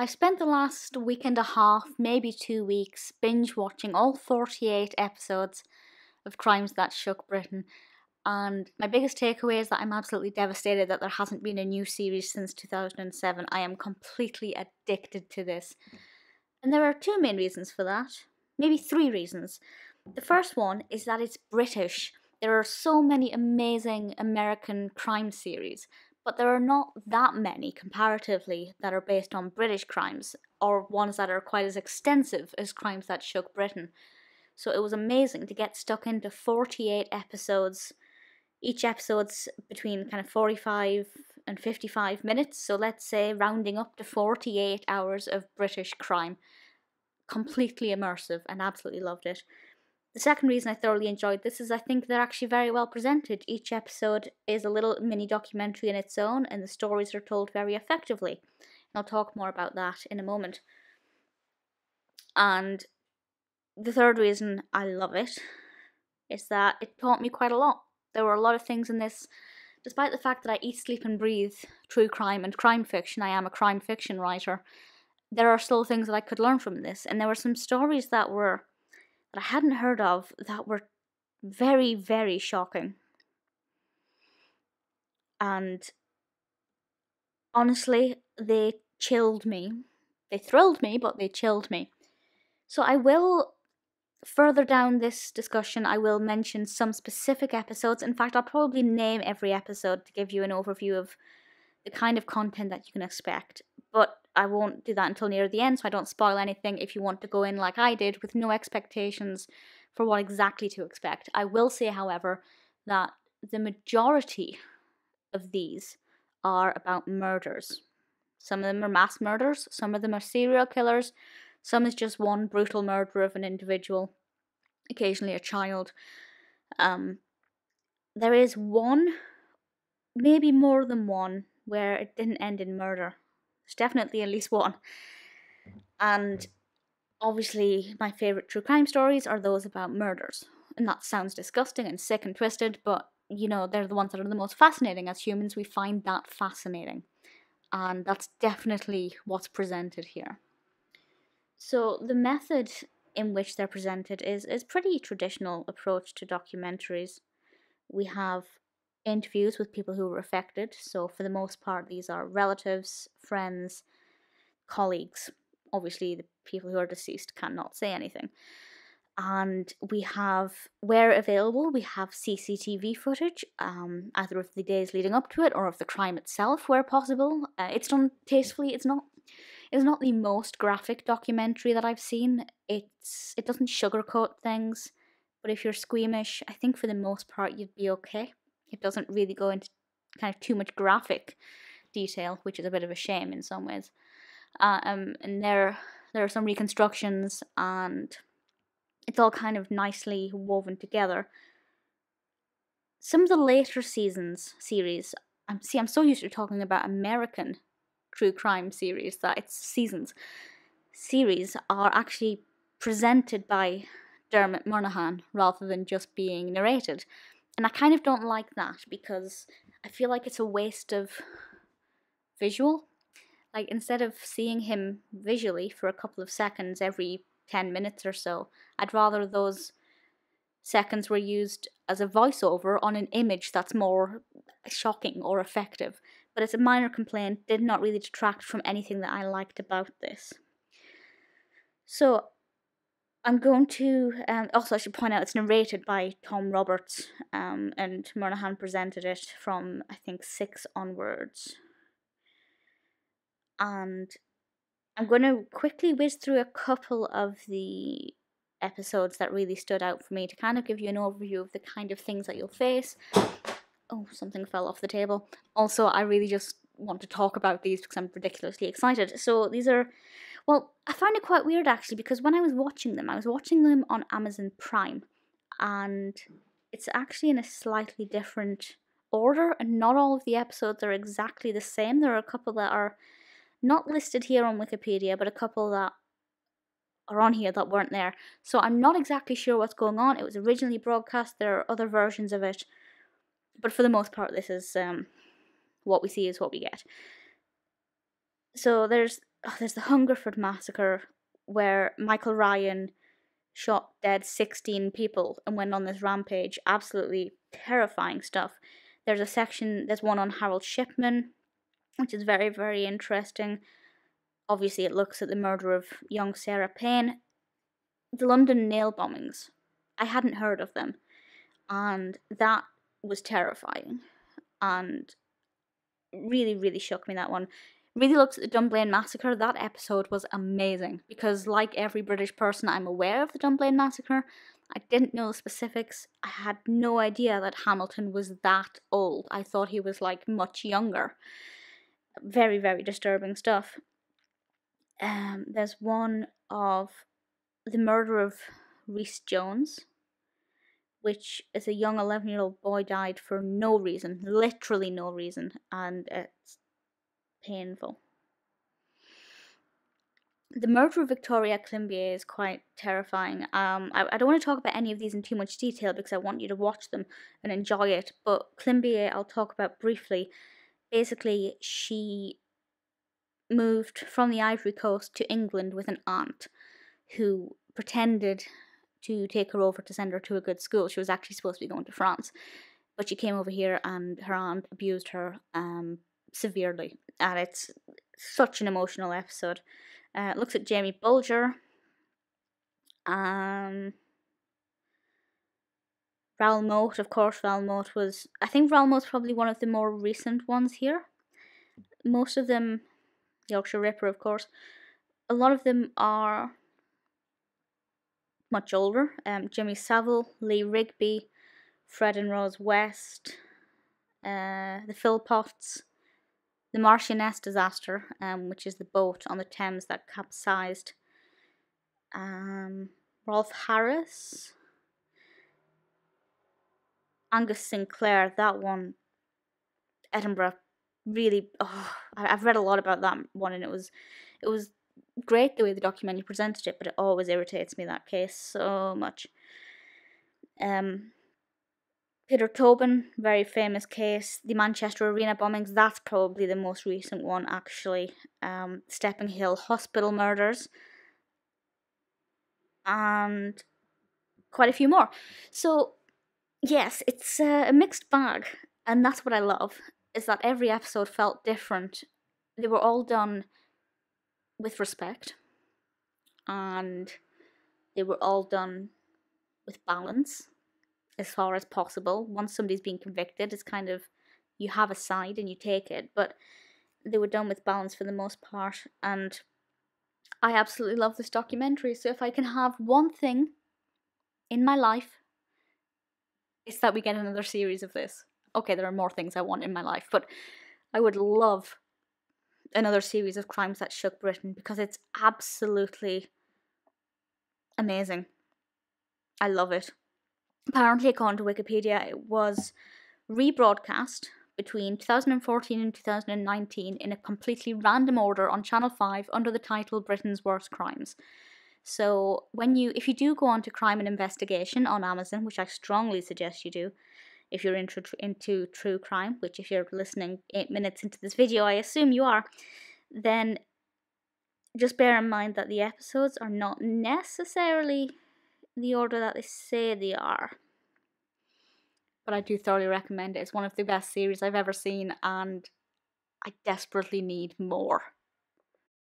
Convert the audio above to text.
I spent the last week and a half, maybe two weeks, binge watching all 48 episodes of Crimes That Shook Britain. And my biggest takeaway is that I'm absolutely devastated that there hasn't been a new series since 2007. I am completely addicted to this. And there are two main reasons for that. Maybe three reasons. The first one is that it's British. There are so many amazing American crime series, but there are not that many comparatively that are based on British crimes or ones that are quite as extensive as crimes that shook Britain. So it was amazing to get stuck into 48 episodes. Each episode's between kind of 45 and 55 minutes, so let's say rounding up to 48 hours of British crime. Completely immersive and absolutely loved it. The second reason I thoroughly enjoyed this is I think they're actually very well presented. Each episode is a little mini documentary in its own, and the stories are told very effectively. And I'll talk more about that in a moment. And the third reason I love it is that it taught me quite a lot. There were a lot of things in this, despite the fact that I eat, sleep, and breathe true crime and crime fiction, I am a crime fiction writer. There are still things that I could learn from this, and there were some stories that were that I hadn't heard of that were very, very shocking. And honestly, they chilled me. They thrilled me, but they chilled me. So I will further down this discussion, I will mention some specific episodes. In fact, I'll probably name every episode to give you an overview of the kind of content that you can expect. But I won't do that until near the end, so I don't spoil anything if you want to go in like I did with no expectations for what exactly to expect. I will say, however, that the majority of these are about murders. Some of them are mass murders, some of them are serial killers, some is just one brutal murder of an individual, occasionally a child. Um, there is one, maybe more than one, where it didn't end in murder. There's definitely at least one. And obviously, my favourite true crime stories are those about murders. And that sounds disgusting and sick and twisted, but you know, they're the ones that are the most fascinating. As humans, we find that fascinating. And that's definitely what's presented here. So, the method in which they're presented is, is pretty traditional approach to documentaries. We have interviews with people who were affected. So, for the most part, these are relatives, friends, colleagues. Obviously, the people who are deceased cannot say anything. And we have, where available, we have CCTV footage, um, either of the days leading up to it or of the crime itself, where possible. Uh, it's done tastefully. It's not, it's not the most graphic documentary that I've seen. It's, it doesn't sugarcoat things, but if you're squeamish, I think for the most part you'd be okay. It doesn't really go into kind of too much graphic detail, which is a bit of a shame in some ways. Uh, um, and there there are some reconstructions, and it's all kind of nicely woven together. Some of the later seasons series, I'm see, I'm so used to talking about American true crime series that it's seasons. Series are actually presented by Dermot Murnaghan rather than just being narrated. And I kind of don't like that because I feel like it's a waste of visual. Like, instead of seeing him visually for a couple of seconds every 10 minutes or so, I'd rather those seconds were used as a voiceover on an image that's more shocking or effective. But it's a minor complaint, did not really detract from anything that I liked about this. So I'm going to um, also I should point out it's narrated by Tom Roberts um, and Murnaghan presented it from I think six onwards. And I'm going to quickly whiz through a couple of the episodes that really stood out for me to kind of give you an overview of the kind of things that you'll face. Oh, something fell off the table. Also, I really just want to talk about these because I'm ridiculously excited. So these are well, I found it quite weird actually because when I was watching them, I was watching them on Amazon Prime and it's actually in a slightly different order and not all of the episodes are exactly the same. There are a couple that are not listed here on Wikipedia, but a couple that are on here that weren't there. So I'm not exactly sure what's going on. It was originally broadcast, there are other versions of it, but for the most part, this is um, what we see is what we get. So there's oh, there's the Hungerford massacre where Michael Ryan shot dead 16 people and went on this rampage. Absolutely terrifying stuff. There's a section, there's one on Harold Shipman, which is very, very interesting. Obviously, it looks at the murder of young Sarah Payne. The London nail bombings, I hadn't heard of them, and that was terrifying and really, really shook me that one really looks at the Dunblane massacre. That episode was amazing because, like every British person, I'm aware of the Dunblane massacre. I didn't know the specifics. I had no idea that Hamilton was that old. I thought he was like much younger. Very, very disturbing stuff. Um, there's one of the murder of Rhys Jones, which is a young 11 year old boy died for no reason, literally no reason, and it's painful. The murder of Victoria Climbié is quite terrifying. Um, I, I don't want to talk about any of these in too much detail because I want you to watch them and enjoy it. But Climbié, I'll talk about briefly. Basically, she moved from the Ivory Coast to England with an aunt who pretended to take her over to send her to a good school. She was actually supposed to be going to France, but she came over here and her aunt abused her um, severely, and it's such an emotional episode. Uh, looks at Jamie Bulger. Um, Raoul Moat, of course, Raoul Moat was. I think Raoul Moat's probably one of the more recent ones here. Most of them, Yorkshire Ripper, of course, a lot of them are much older. Um, Jimmy Savile, Lee Rigby, Fred and Rose West, uh, the Philpotts, the Marchioness disaster, um, which is the boat on the Thames that capsized. Um, Rolf Harris, Angus Sinclair, that one, Edinburgh, really. Oh, I've read a lot about that one, and it was, it was great the way the documentary presented it, but it always irritates me that case so much. Um, Peter Tobin, very famous case. The Manchester Arena bombings, that's probably the most recent one, actually. Um, Stepping Hill hospital murders. And quite a few more. So, yes, it's a mixed bag. And that's what I love, is that every episode felt different. They were all done with respect. And they were all done with balance as far as possible. Once somebody's been convicted, it's kind of you have a side and you take it. But they were done with balance for the most part, and I absolutely love this documentary. So if I can have one thing in my life, it's that we get another series of this. Okay, there are more things I want in my life, but I would love another series of crimes that shook Britain because it's absolutely amazing. I love it. Apparently, according to Wikipedia, it was rebroadcast between 2014 and 2019 in a completely random order on Channel 5 under the title Britain's Worst Crimes. So, when you if you do go on to Crime and Investigation on Amazon, which I strongly suggest you do, if you're into into true crime, which if you're listening 8 minutes into this video, I assume you are, then just bear in mind that the episodes are not necessarily the order that they say they are. But I do thoroughly recommend it. It's one of the best series I've ever seen, and I desperately need more.